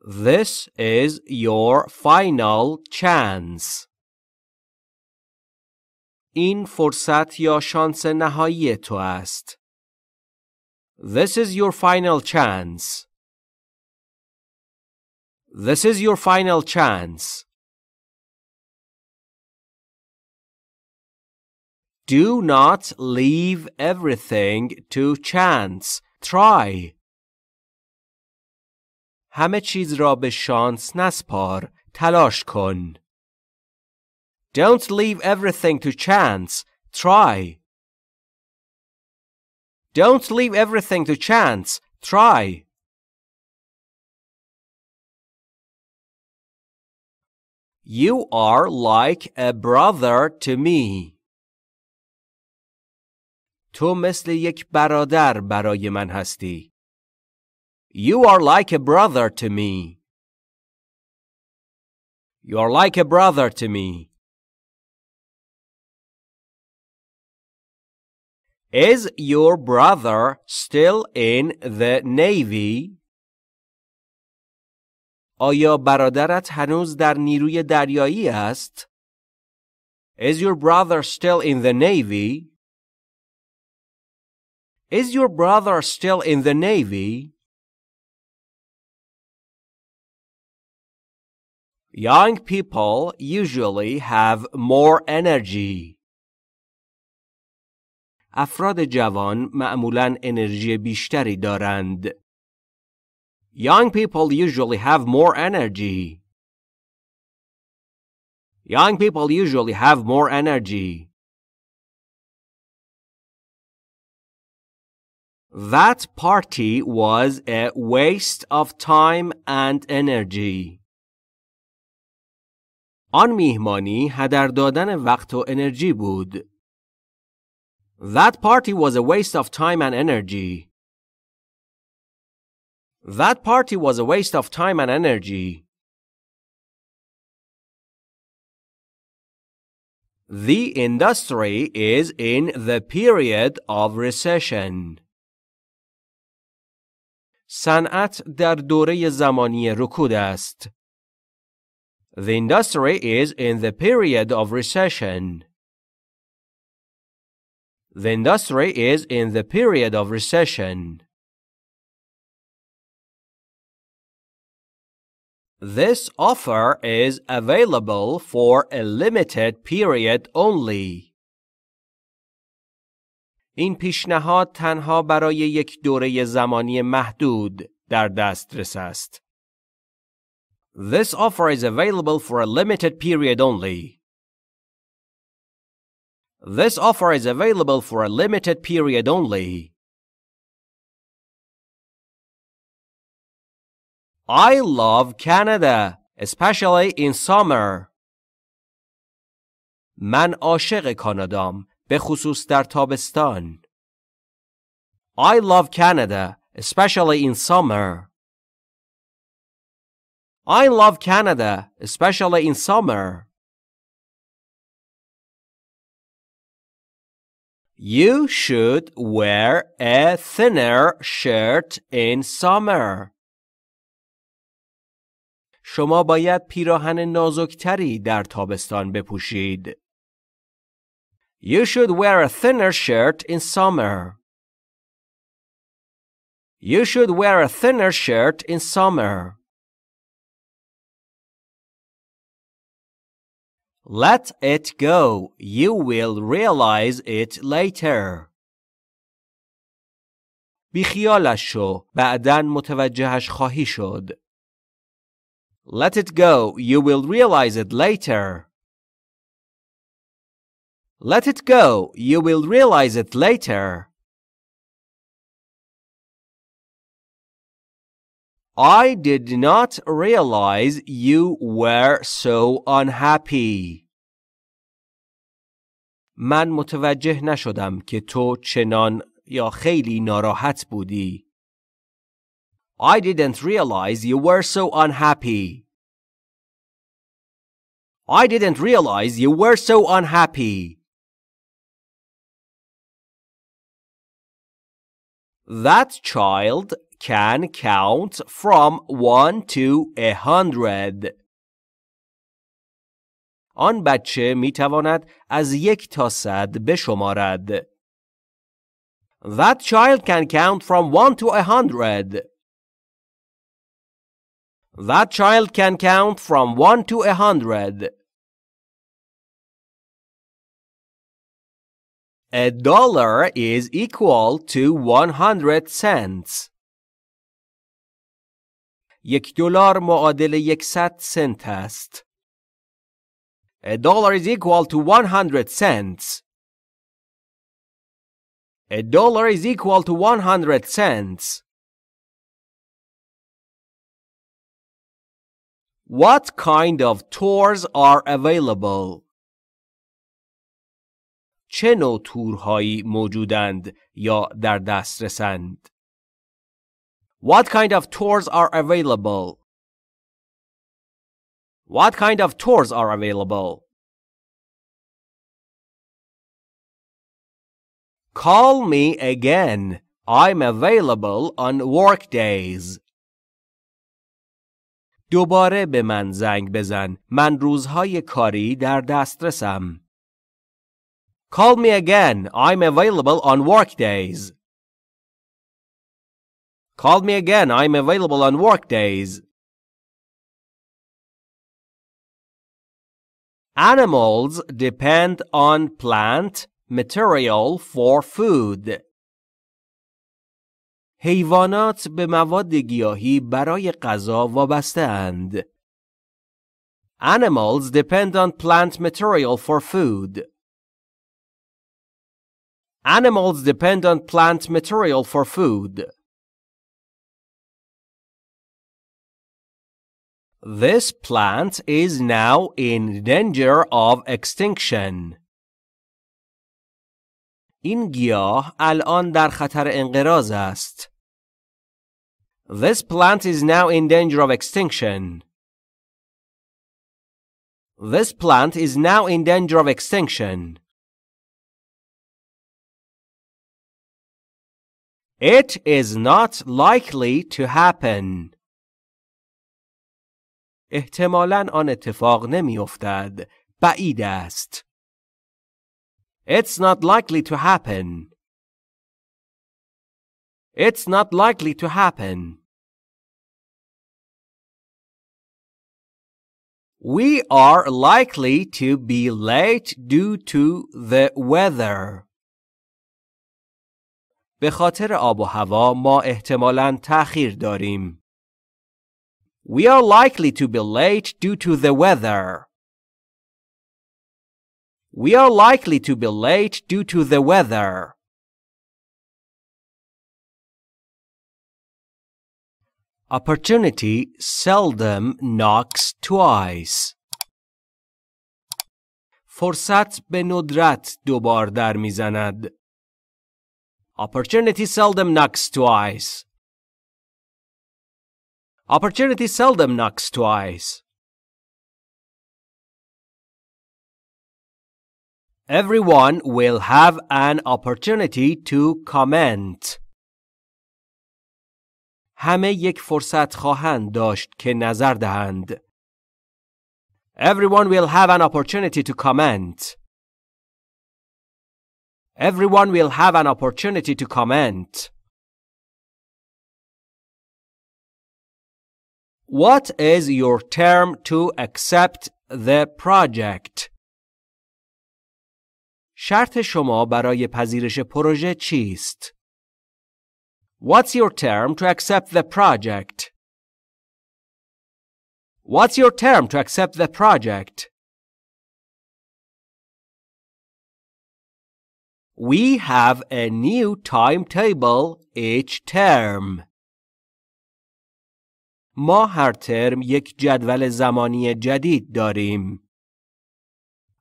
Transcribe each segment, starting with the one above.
This is your final chance. این فرصت یا شانس نهایی تو است. This is your final chance. This is your final chance. Do not leave everything to chance. Try. همه چیز را به شانس نسپار. تلاش کن. Don't leave everything to chance. Try. Don't leave everything to chance. Try. You are like a brother to me. تو مثل یک برادر برای من هستی. You are like a brother to me. You are like a brother to me. Is your brother still in the Navy? آیا برادرت هنوز در نیروی دریایی است؟ Is your brother still in the Navy? Is your brother still in the Navy? Young people usually have more energy. افراد جوان معمولا انرژی بیشتری دارند. Young people usually have more energy. Young people usually have more energy. That party was a waste of time and energy. آن میهمانی هدر دادن وقت و انرژی بود. That party was a waste of time and energy. That party was a waste of time and energy. The industry is in the period of recession. صنعت در دوره زمانی رکود است. The industry is in the period of recession. The industry is in the period of recession. This offer is available for a limited period only. این پیشنهاد تنها برای یک دوره زمانی محدود در دسترس است. This offer is available for a limited period only. This offer is available for a limited period only. I love Canada, especially in summer. من عاشق کانادام به خصوص در تابستان. I love Canada, especially in summer. I love Canada, especially in summer. You should wear a thinner shirt in summer. شما باید پیراهن نازکتری در تابستان بپوشید. You should wear a thinner shirt in summer. You should wear a thinner shirt in summer. Let it go. You will realize it later. بیخیالش شو. بعداً متوجهش خواهی شد. Let it go. You will realize it later. Let it go. You will realize it later. I did not realize you were so unhappy. من متوجه نشدم که تو چنان یا خیلی ناراحت بودی. I didn't realize you were so unhappy. I didn't realize you were so unhappy. That child can count from 1 to a hundred. آن بچه می تواند از یک تا صد بشمارد. That child can count from 1 to a hundred. That child can count from 1 to a hundred. A dollar is equal to 100 cents. یک دلار معادل 100 سنت است. A dollar is equal to 100 cents. A dollar is equal to 100 cents. What kind of tours are available? چه نوع تورهایی موجودند یا در دسترسند؟ What kind of tours are available? What kind of tours are available? Call me again. I'm available on work days. دوباره به من زنگ بزن. من روزهای کاری در دسترسم. Call me again. I'm available on work days. Call me again. I'm available on work days. Animals depend on plant material for food. حیوانات به مواد گیاهی برای غذا وابسته اند. Animals depend on plant material for food. Animals depend on plant material for food. This plant is now in danger of extinction. این گیاه الان در خطر انقراض است. This plant is now in danger of extinction. This plant is now in danger of extinction. It is not likely to happen. احتمالاً آن اتفاق نمی افتد. بعید است. It's not likely to happen. It's not likely to happen. We are likely to be late due to the weather. به خاطر آب و هوا ما احتمالاً تأخیر داریم. We are likely to be late due to the weather. We are likely to be late due to the weather. Opportunity seldom knocks twice. فرصت به ندرت دوبار در میزند. Opportunity seldom knocks twice. Opportunity seldom knocks twice. Everyone will have an opportunity to comment. همه یک فرصت خواهند داشت که نظر دهند. Everyone will have an opportunity to comment. Everyone will have an opportunity to comment. What is your term to accept the project? شرط شما برای پذیرش پروژه چیست؟ What's your term to accept the project? What's your term to accept the project? We have a new timetable each term. ما هر ترم یک جدول زمانی جدید داریم.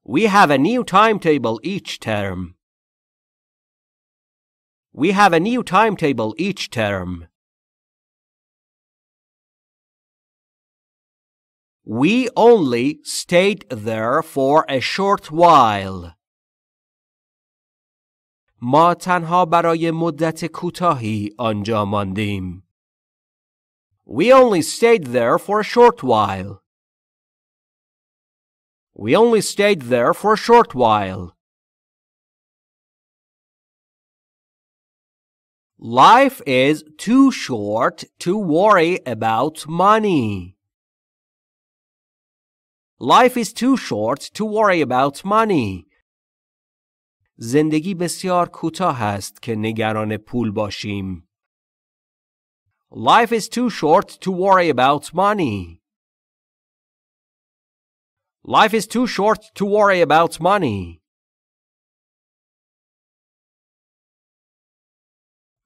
We have a new timetable each term. We have a new timetable each term. We only stayed there for a short while. ما تنها برای مدت کوتاهی آنجا ماندیم. We only stayed there for a short while. We only stayed there for a short while. Life is too short to worry about money. Life is too short to worry about money. زندگی بسیار کوتاه است که نگران پول باشیم. Life is too short to worry about money. Life is too short to worry about money.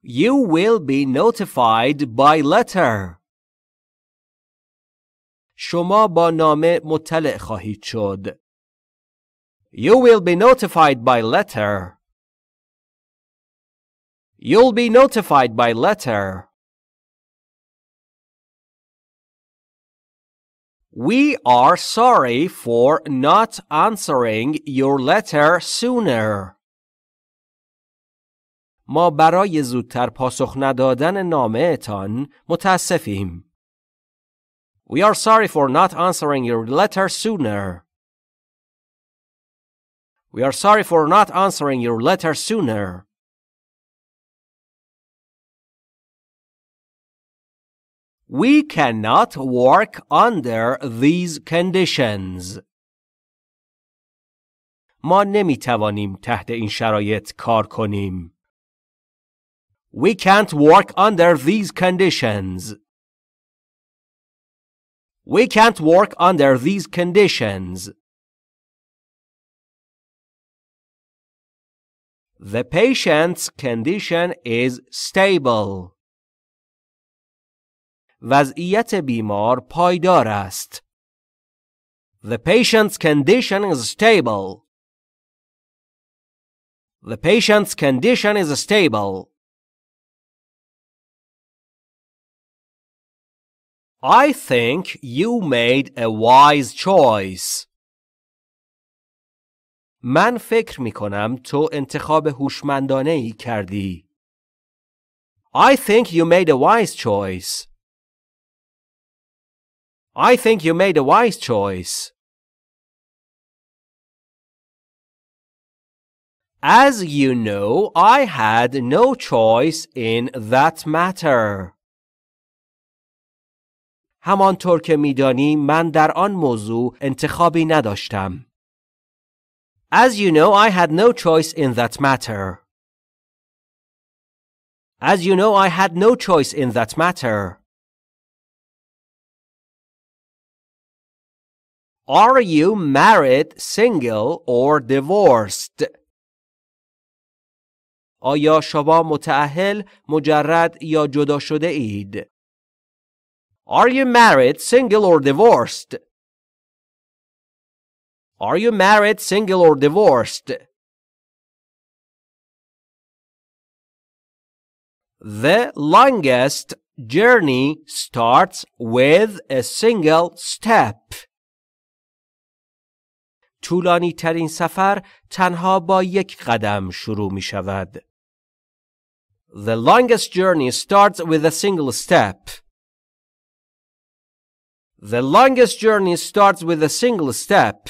You will be notified by letter. شما با نامه مطلع خواهید شد. You will be notified by letter. You'll be notified by letter. We are sorry for not answering your letter sooner. ما برای زودتر پاسخ ندادن نامهتان متاسفیم. We are sorry for not answering your letter sooner. We are sorry for not answering your letter sooner. We cannot work under these conditions. ما نمی توانیم تحت این شرایط کار کنیم. We can't work under these conditions. We can't work under these conditions. The patient's condition is stable. وضعیت بیمار پایدار است. The patient's condition is stable. The patient's condition is stable. I think you made a wise choice. من فکر می کنم تو انتخاب هوشمندانه ای کردی. I think you made a wise choice. I think you made a wise choice. As you know, I had no choice in that matter. همانطور که میدانی من در آن موضوع انتخابی نداشتم. As you know, I had no choice in that matter. As you know, I had no choice in that matter. Are you married, single, or divorced? آیا شما متأهل، مجرد یا جدا شده اید؟ Are you married, single, or divorced? Are you married, single, or divorced? The longest journey starts with a single step. طولانی ترین سفر تنها با یک قدم شروع می شود. The longest journey starts with a single step. The longest journey starts with a single step.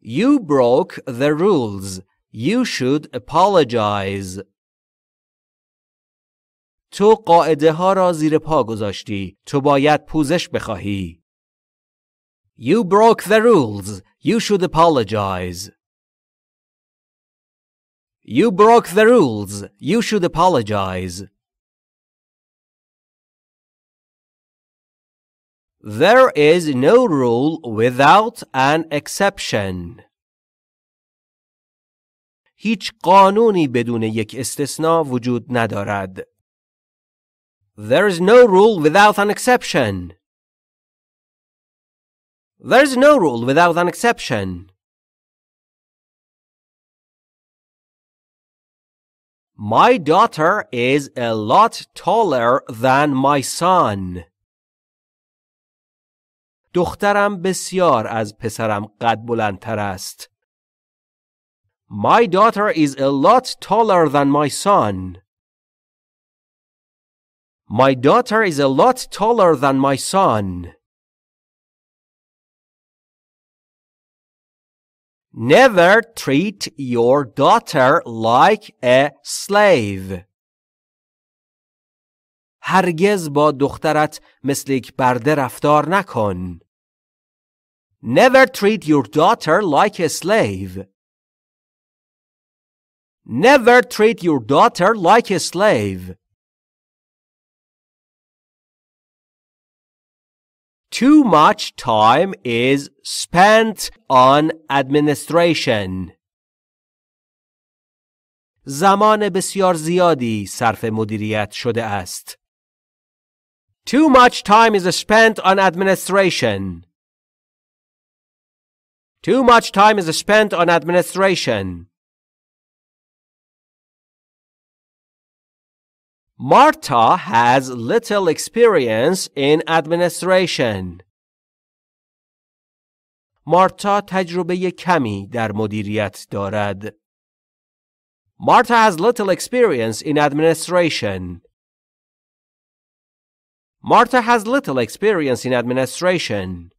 You broke the rules. You should apologize. تو قاعده ها را زیر پا گذاشتی. تو باید پوزش بخواهی. You broke the rules. You should apologize. You broke the rules. You should apologize. There is no rule without an exception. هیچ قانونی بدون یک استثنا وجود ندارد. There is no rule without an exception. There is no rule without an exception. My daughter is a lot taller than my son. دخترم بسیار از پسرم قد بلندتر است. My daughter is a lot taller than my son. My daughter is a lot taller than my son. Never treat your daughter like a slave. هرگز با دخترت مثل یک برده رفتار نکن. Never treat your daughter like a slave. Never treat your daughter like a slave. Too much time is spent on administration. زمان بسیار زیادی صرف مدیریت شده است. Too much time is spent on administration. Too much time is spent on administration. Marta has little experience in administration. مارتا تجربه کمی در مدیریت دارد. Marta has little experience in administration. Marta has little experience in administration.